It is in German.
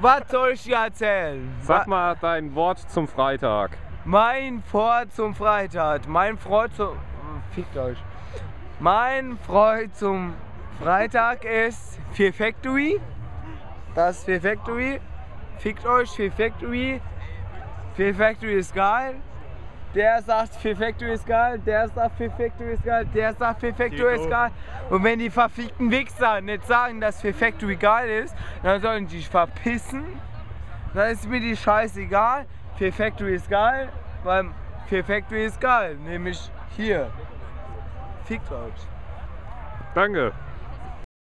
Was soll ich dir erzählen? Sag mal dein Wort zum Freitag. Mein Freund zum Freitag. Mein Freund zum. Fickt euch. Mein Freund zum Freitag ist Fear Factory. Das ist Fear Factory. Fickt euch, Fear Factory. Fear Factory ist geil. Der sagt, Fear Factory ist geil, der sagt, Fear Factory ist geil, der sagt, Fear Factory ist geil. Und wenn die verfickten Wichser nicht sagen, dass Fear Factory geil ist, dann sollen die sich verpissen. Dann ist mir die Scheiße egal. Fear Factory ist geil, weil Fear Factory ist geil. Nämlich hier. Fickt euch. Danke.